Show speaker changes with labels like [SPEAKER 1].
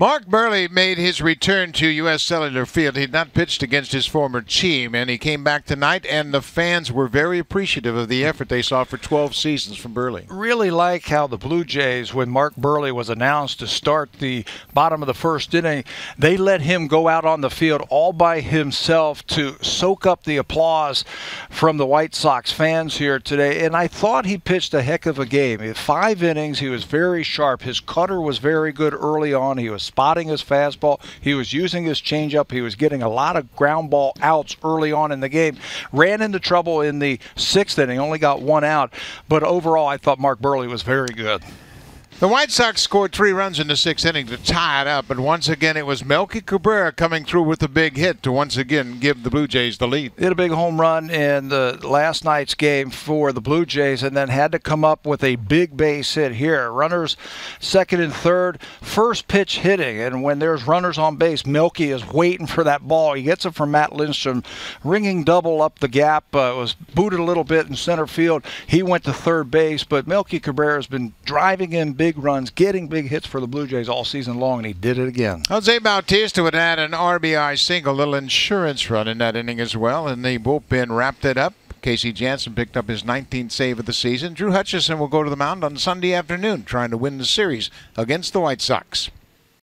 [SPEAKER 1] Mark Buehrle made his return to U.S. Cellular Field. He had not pitched against his former team, and he came back tonight, and the fans were very appreciative of the effort they saw for 12 seasons from Buehrle.
[SPEAKER 2] Really like how the Blue Jays, when Mark Buehrle was announced to start the bottom of the first inning, they let him go out on the field all by himself to soak up the applause from the White Sox fans here today. And I thought he pitched a heck of a game. Five innings, he was very sharp. His cutter was very good early on. He was spotting his fastball. He was using his changeup. He was getting a lot of ground ball outs early on in the game. Ran into trouble in the sixth inning, only got one out. But overall, I thought Mark Buehrle was very good.
[SPEAKER 1] The White Sox scored three runs in the sixth inning to tie it up, but once again it was Melky Cabrera coming through with a big hit to once again give the Blue Jays the lead.
[SPEAKER 2] Hit a big home run in the last night's game for the Blue Jays, and then had to come up with a big base hit here. Runners second and third, first pitch hitting, and when there's runners on base, Melky is waiting for that ball. He gets it from Matt Lindstrom, ringing double up the gap. Uh, was booted a little bit in center field. He went to third base, but Melky Cabrera has been driving in big big runs, getting big hits for the Blue Jays all season long, and he did it again.
[SPEAKER 1] Jose Bautista would add an RBI single, little insurance run in that inning as well, and the bullpen wrapped it up. Casey Janssen picked up his 19th save of the season. Drew Hutchison will go to the mound on Sunday afternoon trying to win the series against the White Sox.